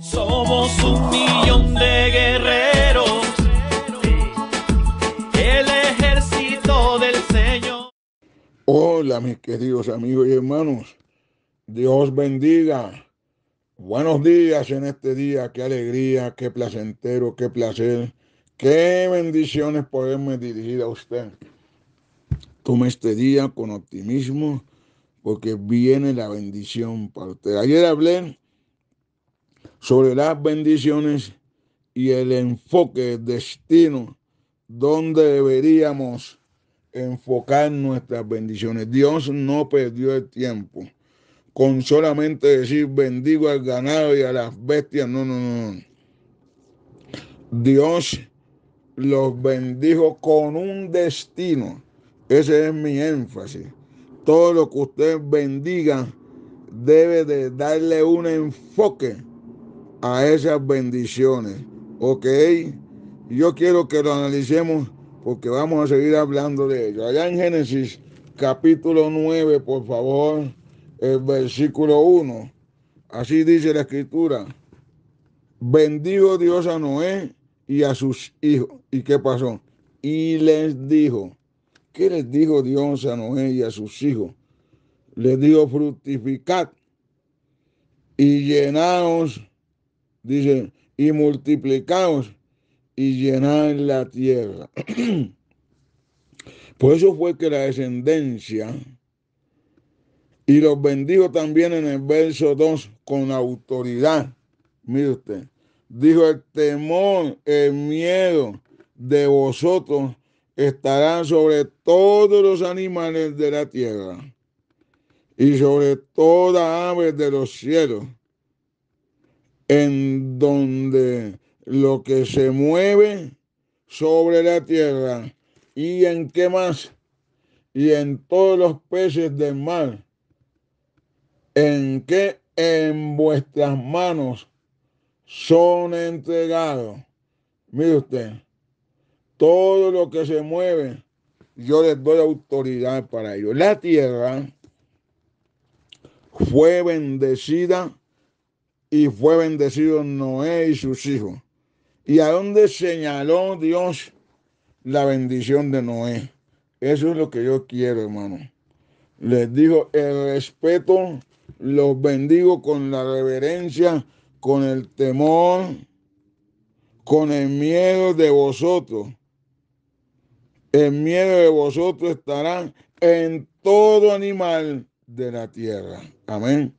Somos un millón de guerreros, el ejército del Señor. Hola mis queridos amigos y hermanos, Dios bendiga. Buenos días en este día, qué alegría, qué placentero, qué placer, qué bendiciones poderme dirigir a usted. Tome este día con optimismo porque viene la bendición para usted. Ayer hablé sobre las bendiciones y el enfoque, el destino, donde deberíamos enfocar nuestras bendiciones. Dios no perdió el tiempo con solamente decir bendigo al ganado y a las bestias. No, no, no. Dios los bendijo con un destino. Ese es mi énfasis. Todo lo que usted bendiga debe de darle un enfoque a esas bendiciones. ¿Ok? Yo quiero que lo analicemos porque vamos a seguir hablando de ello. Allá en Génesis capítulo 9, por favor, el versículo 1. Así dice la escritura. Bendijo Dios a Noé y a sus hijos. ¿Y qué pasó? Y les dijo, ¿qué les dijo Dios a Noé y a sus hijos? Les dijo, fructificad y llenaos dice, y multiplicaos y llenad la tierra. Por eso fue que la descendencia, y los bendijo también en el verso 2 con autoridad. Mire usted, dijo el temor, el miedo de vosotros estará sobre todos los animales de la tierra y sobre toda ave de los cielos en donde lo que se mueve sobre la tierra y en qué más y en todos los peces del mar en que en vuestras manos son entregados. Mire usted todo lo que se mueve yo les doy autoridad para ello. La tierra fue bendecida y fue bendecido Noé y sus hijos. ¿Y a dónde señaló Dios la bendición de Noé? Eso es lo que yo quiero, hermano. Les digo, el respeto los bendigo con la reverencia, con el temor, con el miedo de vosotros. El miedo de vosotros estará en todo animal de la tierra. Amén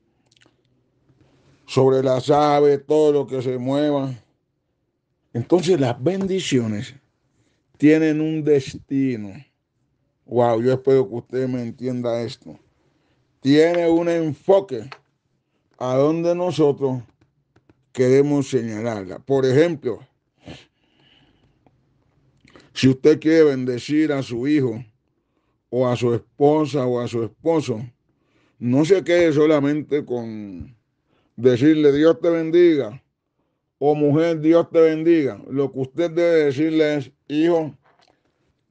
sobre las aves, todo lo que se mueva. Entonces las bendiciones tienen un destino. Wow, yo espero que usted me entienda esto. Tiene un enfoque a donde nosotros queremos señalarla. Por ejemplo, si usted quiere bendecir a su hijo o a su esposa o a su esposo, no se quede solamente con decirle Dios te bendiga o mujer Dios te bendiga. Lo que usted debe decirle es, hijo,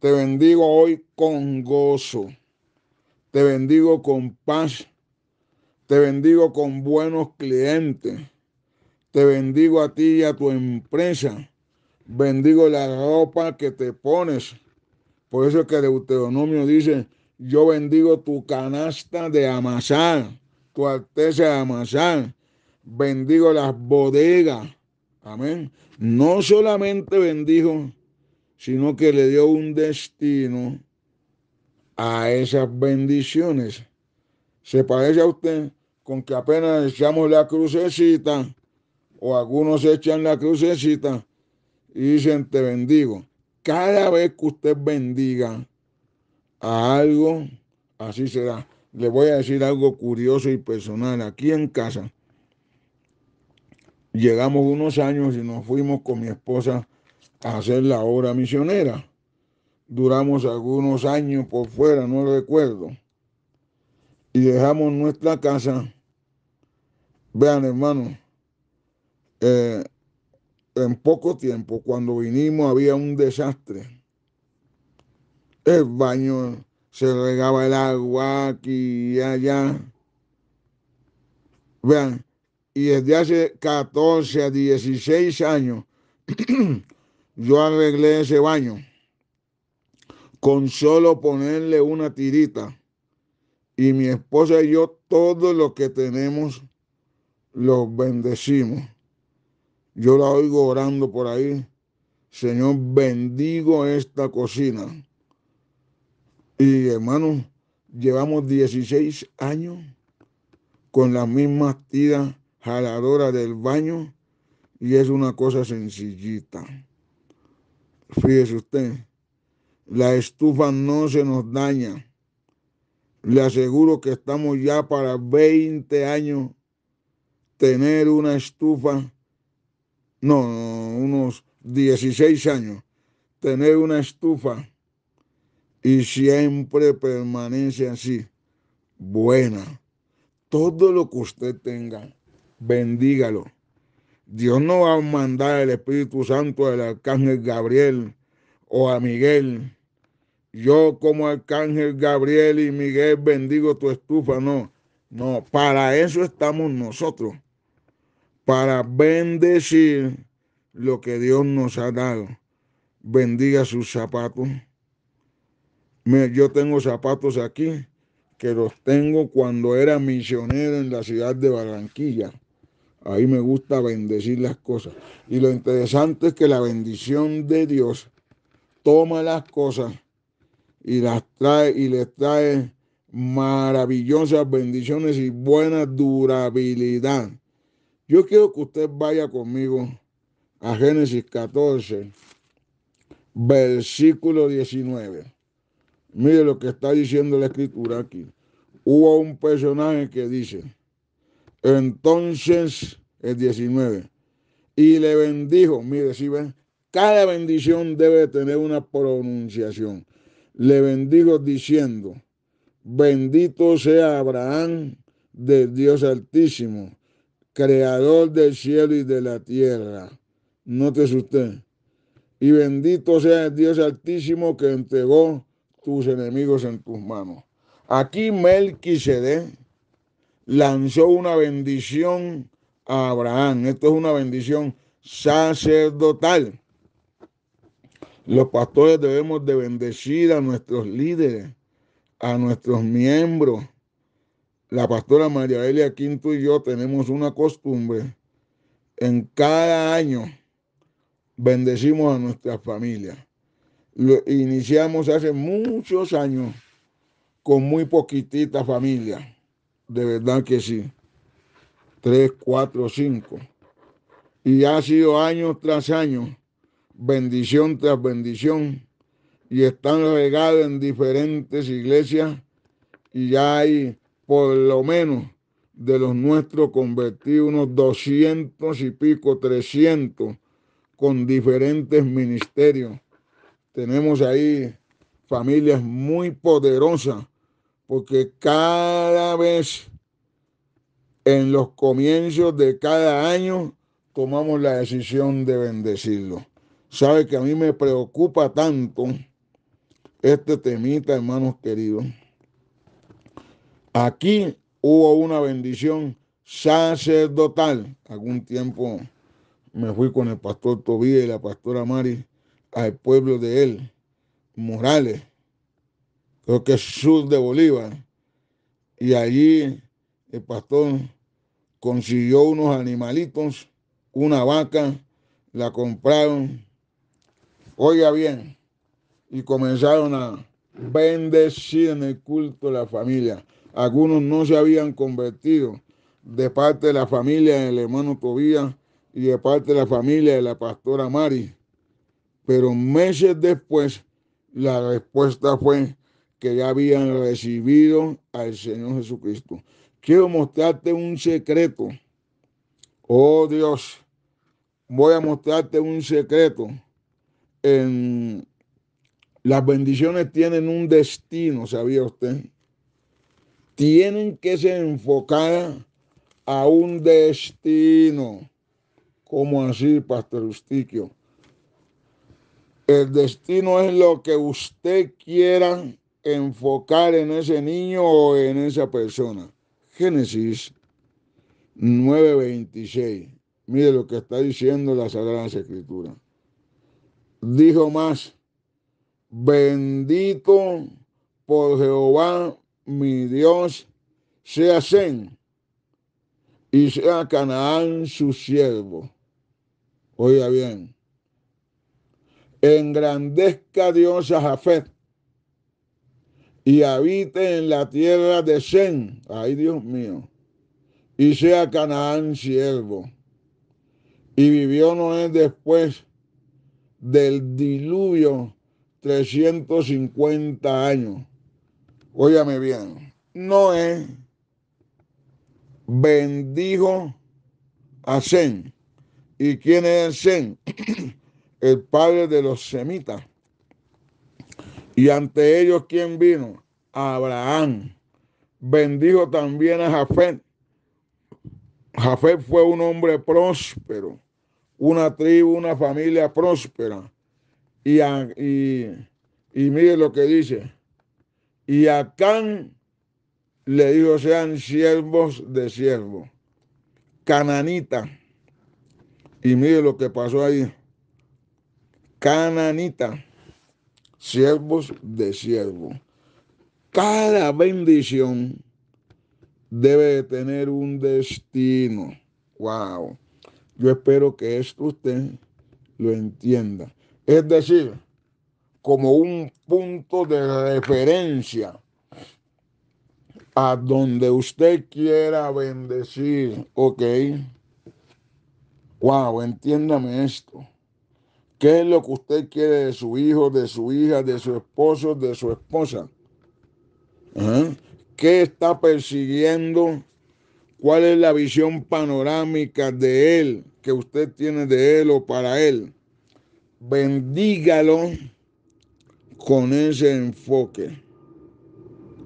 te bendigo hoy con gozo, te bendigo con paz, te bendigo con buenos clientes, te bendigo a ti y a tu empresa, bendigo la ropa que te pones. Por eso es que Deuteronomio dice, yo bendigo tu canasta de amasar, tu artesa de amasar bendigo las bodegas. Amén. No solamente bendijo, sino que le dio un destino a esas bendiciones. ¿Se parece a usted con que apenas echamos la crucecita o algunos echan la crucecita y dicen te bendigo? Cada vez que usted bendiga a algo, así será. Le voy a decir algo curioso y personal. Aquí en casa, llegamos unos años y nos fuimos con mi esposa a hacer la obra misionera. Duramos algunos años por fuera, no recuerdo. Y dejamos nuestra casa. Vean, hermano, eh, en poco tiempo, cuando vinimos, había un desastre. El baño se regaba el agua aquí y allá. Vean, y desde hace 14 a 16 años yo arreglé ese baño con solo ponerle una tirita. Y mi esposa y yo todo lo que tenemos los bendecimos. Yo la oigo orando por ahí. Señor, bendigo esta cocina. Y hermanos, llevamos 16 años con las mismas tiras jaladoras del baño y es una cosa sencillita. Fíjese usted, la estufa no se nos daña. Le aseguro que estamos ya para 20 años tener una estufa, no, unos 16 años, tener una estufa y siempre permanece así, buena. Todo lo que usted tenga, bendígalo. Dios no va a mandar el Espíritu Santo al arcángel Gabriel o a Miguel. Yo como arcángel Gabriel y Miguel bendigo tu estufa. No, no, para eso estamos nosotros. Para bendecir lo que Dios nos ha dado. Bendiga sus zapatos. Yo tengo zapatos aquí que los tengo cuando era misionero en la ciudad de Barranquilla. Ahí me gusta bendecir las cosas. Y lo interesante es que la bendición de Dios toma las cosas y las trae y les trae maravillosas bendiciones y buena durabilidad. Yo quiero que usted vaya conmigo a Génesis 14, versículo 19. Mire lo que está diciendo la escritura aquí. Hubo un personaje que dice, entonces el 19, y le bendijo, mire, si ven, cada bendición debe tener una pronunciación. Le bendijo diciendo, bendito sea Abraham del Dios Altísimo, creador del cielo y de la tierra. Nótese usted. Y bendito sea el Dios Altísimo que entregó tus enemigos en tus manos. Aquí Melquisedec lanzó una bendición a Abraham. Esto es una bendición sacerdotal. Los pastores debemos de bendecir a nuestros líderes, a nuestros miembros. La pastora María Elia Quinto y yo tenemos una costumbre. En cada año bendecimos a nuestra familia. Lo iniciamos hace muchos años con muy poquitita familia. De verdad que sí. Tres, cuatro, cinco. Y ha sido año tras año, bendición tras bendición. Y están regados en diferentes iglesias. Y ya hay por lo menos de los nuestros convertidos unos doscientos y pico, trescientos, con diferentes ministerios tenemos ahí familias muy poderosas, porque cada vez en los comienzos de cada año tomamos la decisión de bendecirlo. Sabe que a mí me preocupa tanto este temita, hermanos queridos. Aquí hubo una bendición sacerdotal. Algún tiempo me fui con el pastor Tobías y la pastora Mari al pueblo de él, Morales, creo que es sur de Bolívar. Y allí el pastor consiguió unos animalitos, una vaca, la compraron, oiga bien, y comenzaron a bendecir en el culto la familia. Algunos no se habían convertido de parte de la familia del hermano Tobías y de parte de la familia de la pastora Mari. Pero meses después, la respuesta fue que ya habían recibido al Señor Jesucristo. Quiero mostrarte un secreto. Oh Dios, voy a mostrarte un secreto. En, las bendiciones tienen un destino, ¿sabía usted? Tienen que ser enfocadas a un destino. ¿Cómo así, Pastor Eustiquio? El destino es lo que usted quiera enfocar en ese niño o en esa persona. Génesis 9:26. Mire lo que está diciendo la Sagrada Escritura. Dijo más, bendito por Jehová mi Dios sea Zen y sea Canaán su siervo. Oiga bien, engrandezca Dios a Jafet y habite en la tierra de Zen, ay Dios mío, y sea Canaán siervo. Y vivió Noé después del diluvio 350 años. Óyame bien, Noé bendijo a Zen. ¿Y quién es Zen? El padre de los semitas. Y ante ellos, ¿quién vino? Abraham. Bendijo también a Jafet. Jafet fue un hombre próspero una tribu, una familia próspera. Y, y, mire lo que dice. Y a Can le dijo, sean siervos de siervo. Cananita. Y mire lo que pasó ahí. Cananita. Siervos de siervo. Cada bendición debe tener un destino. Wow. Yo espero que esto usted lo entienda. Es decir, como un punto de referencia a donde usted quiera bendecir, ¿ok? Wow, entiéndame esto. ¿Qué es lo que usted quiere de su hijo, de su hija, de su esposo, de su esposa? ¿Ah? ¿Qué está persiguiendo ¿Cuál es la visión panorámica de Él que usted tiene de Él o para Él? Bendígalo con ese enfoque.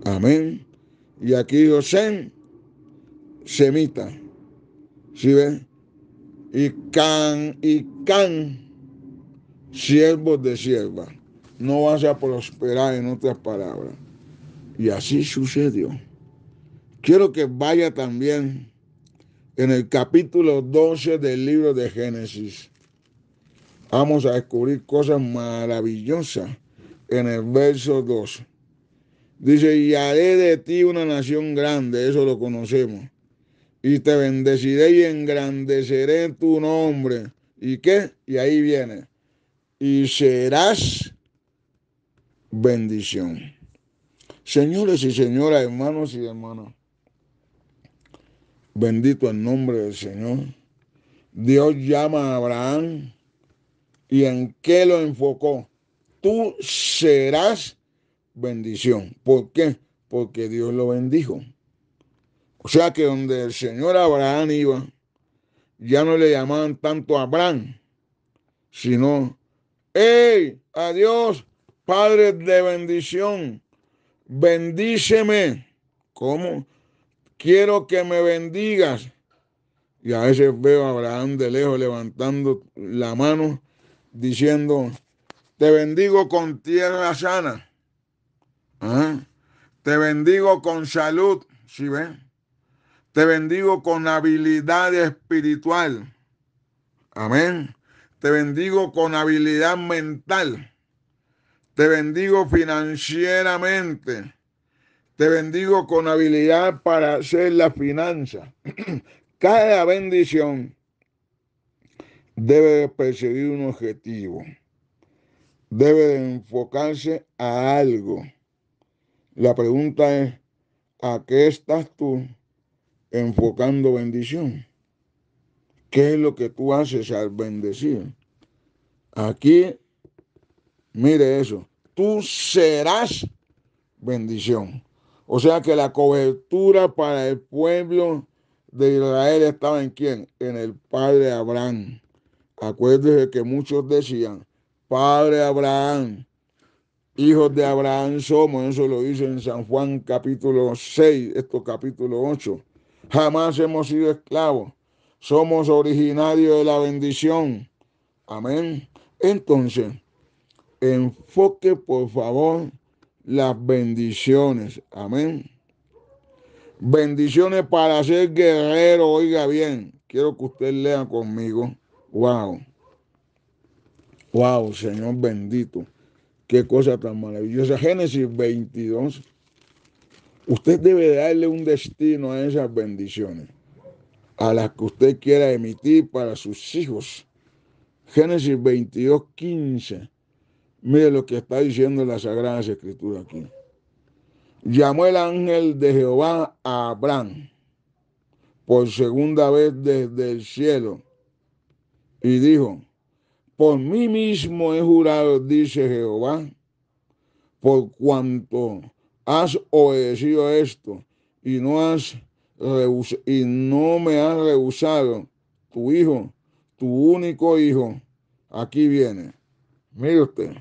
Amén. Y aquí José, semita. ¿Sí ve? Y can, y can, siervos de sierva. No vas a prosperar en otras palabras. Y así sucedió. Quiero que vaya también en el capítulo 12 del libro de Génesis. Vamos a descubrir cosas maravillosas en el verso 2. Dice, y haré de ti una nación grande, eso lo conocemos. Y te bendeciré y engrandeceré tu nombre. ¿Y qué? Y ahí viene. Y serás bendición. Señores y señoras, hermanos y hermanas. Bendito el nombre del Señor. Dios llama a Abraham y en qué lo enfocó. Tú serás bendición. ¿Por qué? Porque Dios lo bendijo. O sea que donde el Señor Abraham iba, ya no le llamaban tanto Abraham, sino, ¡Hey! Adiós, Padre de bendición, bendíceme. ¿Cómo? quiero que me bendigas. Y a veces veo a Abraham de lejos levantando la mano diciendo, te bendigo con tierra sana. Te bendigo con salud, ¿sí ven? Te bendigo con habilidad espiritual. Amén. Te bendigo con habilidad mental. Te bendigo financieramente. Te bendigo con habilidad para hacer la finanza. Cada bendición debe perseguir un objetivo. Debe enfocarse a algo. La pregunta es, ¿a qué estás tú enfocando bendición? ¿Qué es lo que tú haces al bendecir? Aquí, mire eso, tú serás bendición. O sea que la cobertura para el pueblo de Israel estaba en quién? En el padre Abraham. Acuérdese que muchos decían, Padre Abraham, hijos de Abraham somos, eso lo dice en San Juan capítulo 6, esto capítulo 8. Jamás hemos sido esclavos, somos originarios de la bendición. Amén. Entonces, enfoque por favor las bendiciones. Amén. Bendiciones para ser guerrero, oiga bien. Quiero que usted lea conmigo. Wow. Wow, Señor bendito. Qué cosa tan maravillosa. Génesis 22. Usted debe darle un destino a esas bendiciones, a las que usted quiera emitir para sus hijos. Génesis 22, 15. Mire lo que está diciendo la Sagrada Escritura aquí. Llamó el ángel de Jehová a Abraham por segunda vez desde el cielo y dijo, por mí mismo he jurado, dice Jehová, por cuanto has obedecido esto y no, has y no me has rehusado tu hijo, tu único hijo, aquí viene. Mire usted,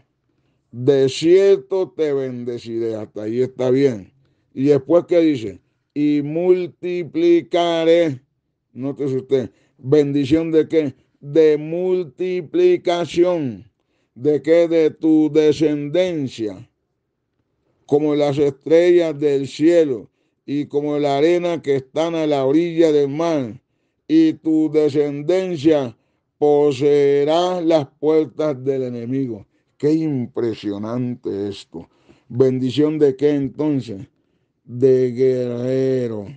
de cierto te bendeciré, hasta ahí está bien. Y después que dice, y multiplicaré, nótese usted, bendición de qué? De multiplicación, de qué? De tu descendencia. Como las estrellas del cielo y como la arena que están a la orilla del mar, y tu descendencia poseerá las puertas del enemigo. Qué impresionante esto. Bendición de qué entonces? De guerrero.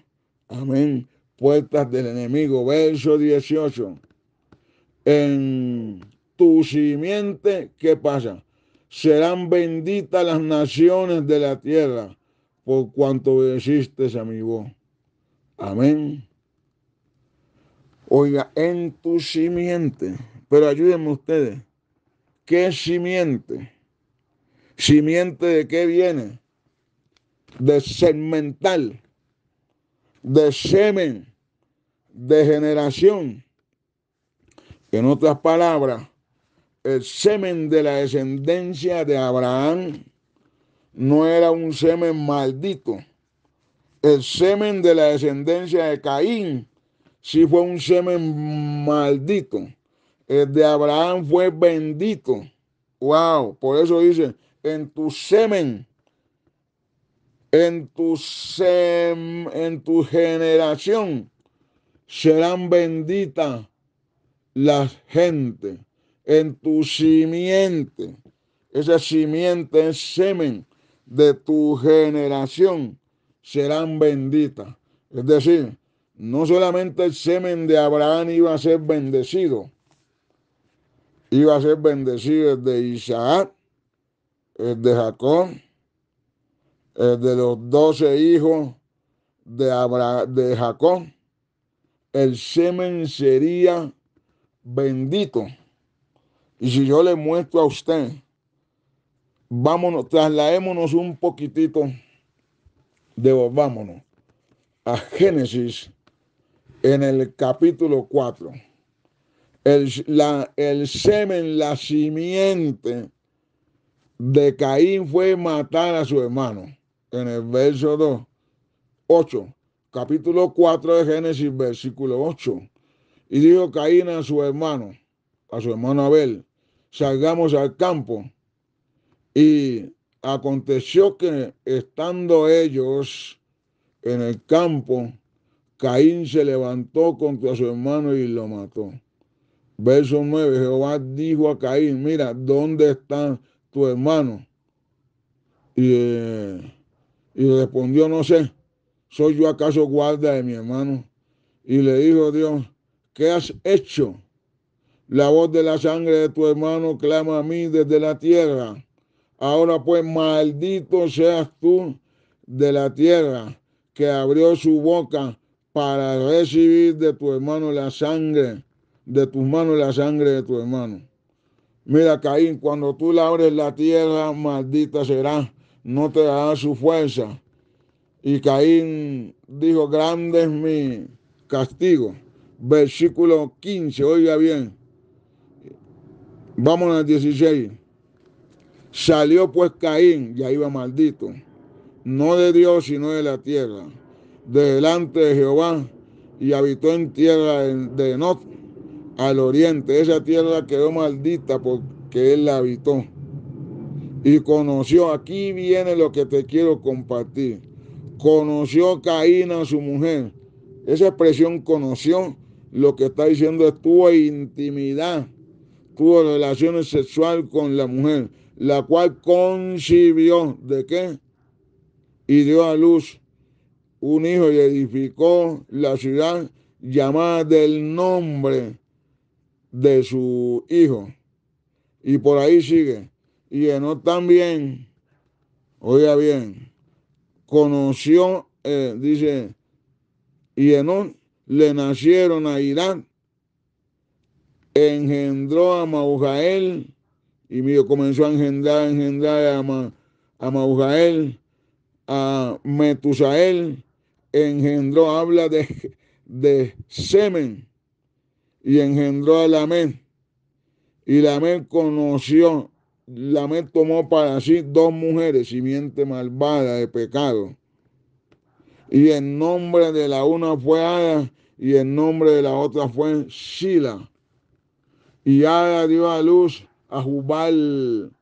Amén. Puertas del enemigo. Verso 18. En tu simiente, ¿qué pasa? serán benditas las naciones de la tierra por cuanto obedeciste a mi voz. Amén. Oiga, en tu simiente, pero ayúdenme ustedes, ¿qué simiente? ¿Simiente de qué viene? De segmental, de semen, de generación. En otras palabras, el semen de la descendencia de Abraham no era un semen maldito. El semen de la descendencia de Caín sí fue un semen maldito. El de Abraham fue bendito. Wow, por eso dice, en tu semen, en tu, sem, en tu generación serán benditas las gentes en tu simiente. Esa simiente es semen de tu generación serán benditas. Es decir, no solamente el semen de Abraham iba a ser bendecido, iba a ser bendecido de Isaac, el de Jacob, el de los doce hijos de, de Jacob. El semen sería bendito y si yo le muestro a usted, vámonos, trasladémonos un poquitito, devolvámonos a Génesis en el capítulo 4. El, la, el semen, la simiente de Caín fue matar a su hermano. En el verso 2, 8, capítulo 4 de Génesis, versículo 8. Y dijo Caín a su hermano, a su hermano Abel, salgamos al campo. Y aconteció que estando ellos en el campo, Caín se levantó contra su hermano y lo mató. Verso 9, Jehová dijo a Caín, mira, ¿dónde está tu hermano? Y, eh, y respondió, no sé, ¿soy yo acaso guarda de mi hermano? Y le dijo Dios, ¿qué has hecho? La voz de la sangre de tu hermano clama a mí desde la tierra. Ahora pues maldito seas tú de la tierra que abrió su boca para recibir de tu hermano la sangre, de tus manos la sangre de tu hermano. Mira, Caín, cuando tú le abres la tierra, maldita será, no te dará su fuerza. Y Caín dijo, grande es mi castigo. Versículo 15, oiga bien. Vamos al 16. Salió pues Caín, ya iba maldito, no de Dios, sino de la tierra, delante de Jehová, y habitó en tierra de Enot, al oriente. Esa tierra quedó maldita porque él la habitó. Y conoció, aquí viene lo que te quiero compartir. conoció Caín a su mujer. Esa expresión conoció, lo que está diciendo es tuvo intimidad, tuvo relaciones sexuales con la mujer, la cual concibió, ¿de qué? Y dio a luz un hijo y edificó la ciudad llamada del nombre de su hijo. Y por ahí sigue. Y no también, oiga bien, conoció, eh, dice, y Enón le nacieron a Irán, engendró a Maujael, y mío comenzó a engendrar, engendrar a, Ma, a Maujael, a Metusael, engendró, habla de, de Semen, y engendró a Lamén. Y Lamén conoció, Lamén tomó para sí dos mujeres, simiente malvada de pecado. Y el nombre de la una fue Ada y el nombre de la otra fue Sila. Y Ada dio a luz a Jubal,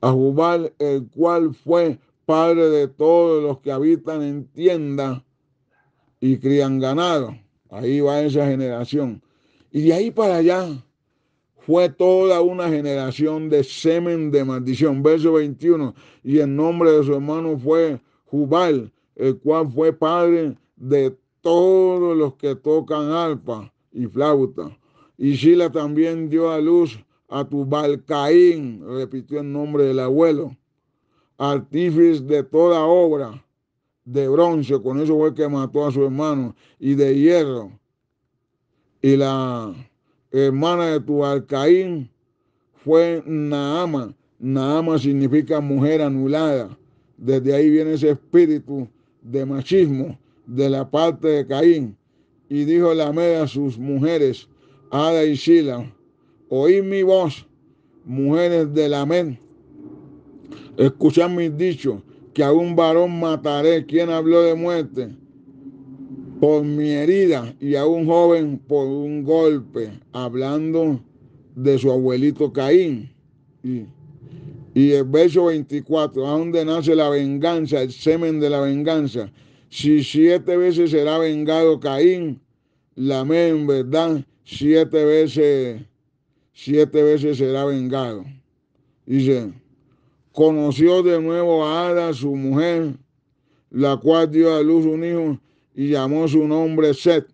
a Jubal, el cual fue padre de todos los que habitan en tiendas y crían ganado. Ahí va esa generación. Y de ahí para allá fue toda una generación de semen de maldición. Verso 21. Y el nombre de su hermano fue Jubal, el cual fue padre de todos los que tocan arpa y flauta. Y Sila también dio a luz a Tubal Caín, repitió el nombre del abuelo, artífice de toda obra de bronce, con eso fue que mató a su hermano, y de hierro. Y la hermana de Tubal Caín fue Naama. Naama significa mujer anulada. Desde ahí viene ese espíritu de machismo de la parte de Caín. Y dijo la a sus mujeres, Ada y Sila, oí mi voz, mujeres de la Med, escuchad mis dichos, que a un varón mataré. quien habló de muerte? Por mi herida y a un joven por un golpe, hablando de su abuelito Caín. Y, y el verso 24, a donde nace la venganza, el semen de la venganza. Si siete veces será vengado Caín, la en verdad, siete veces, siete veces será vengado. Dice, conoció de nuevo a Ada, su mujer, la cual dio a luz un hijo y llamó su nombre Set.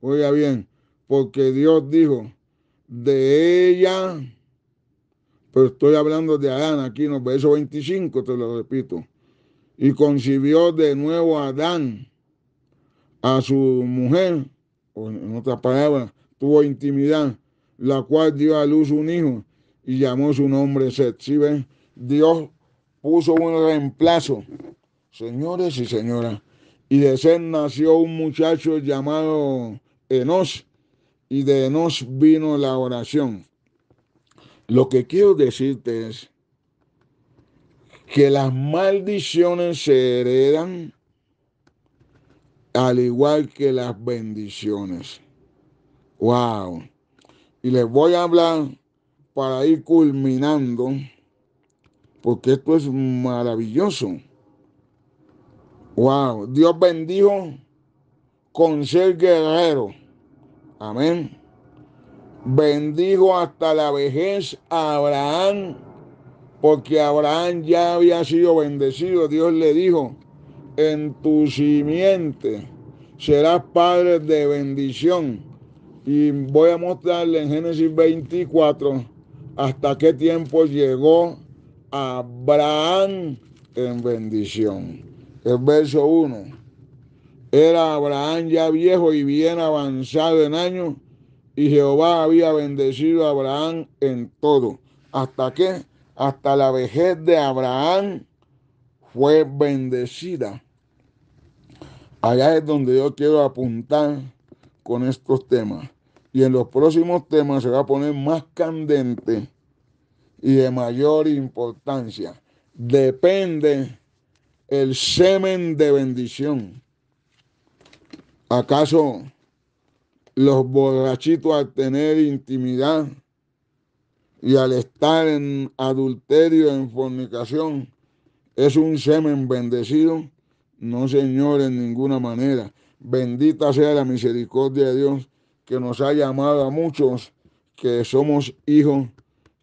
Oiga bien, porque Dios dijo, de ella pero estoy hablando de Adán aquí en el verso 25, te lo repito. Y concibió de nuevo a Adán, a su mujer, o en otras palabras, tuvo intimidad, la cual dio a luz un hijo y llamó su nombre Seth. ¿Sí ven? Dios puso un reemplazo, señores y señoras. Y de Seth nació un muchacho llamado Enos, y de Enos vino la oración. Lo que quiero decirte es que las maldiciones se heredan al igual que las bendiciones. Wow. Y les voy a hablar para ir culminando, porque esto es maravilloso. Wow. Dios bendijo con ser guerrero. Amén bendijo hasta la vejez a Abraham, porque Abraham ya había sido bendecido. Dios le dijo, en tu simiente serás padre de bendición. Y voy a mostrarle en Génesis 24 hasta qué tiempo llegó Abraham en bendición. El verso 1. Era Abraham ya viejo y bien avanzado en años y Jehová había bendecido a Abraham en todo. ¿Hasta qué? Hasta la vejez de Abraham fue bendecida. Allá es donde yo quiero apuntar con estos temas. Y en los próximos temas se va a poner más candente y de mayor importancia. Depende el semen de bendición. ¿Acaso los borrachitos al tener intimidad y al estar en adulterio, en fornicación, es un semen bendecido. No, Señor, en ninguna manera. Bendita sea la misericordia de Dios que nos ha llamado a muchos que somos hijos,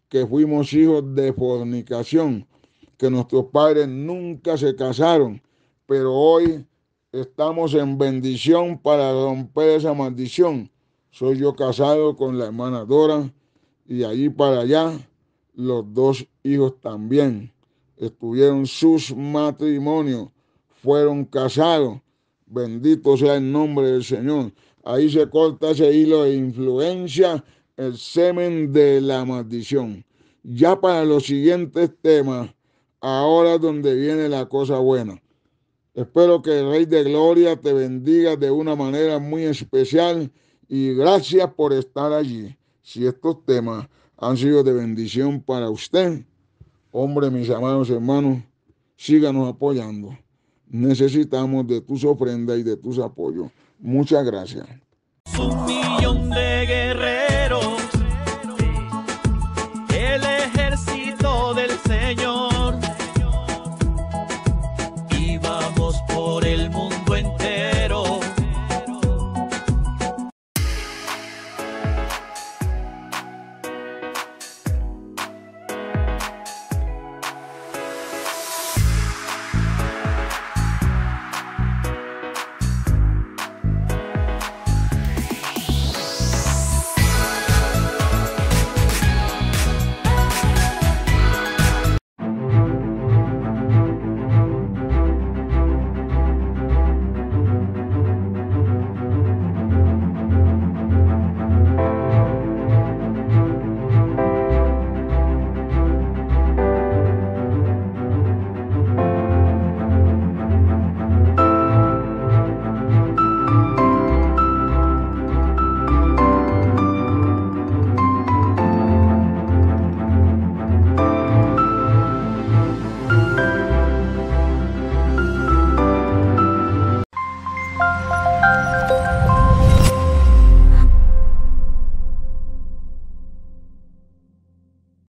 que fuimos hijos de fornicación, que nuestros padres nunca se casaron, pero hoy estamos en bendición para romper esa maldición. Soy yo casado con la hermana Dora y allí para allá los dos hijos también estuvieron sus matrimonios, fueron casados. Bendito sea el nombre del Señor. Ahí se corta ese hilo de influencia, el semen de la maldición. Ya para los siguientes temas, ahora donde viene la cosa buena. Espero que el Rey de Gloria te bendiga de una manera muy especial y gracias por estar allí. Si estos temas han sido de bendición para usted, hombre, mis amados hermanos, síganos apoyando. Necesitamos de tus ofrendas y de tus apoyos. Muchas gracias.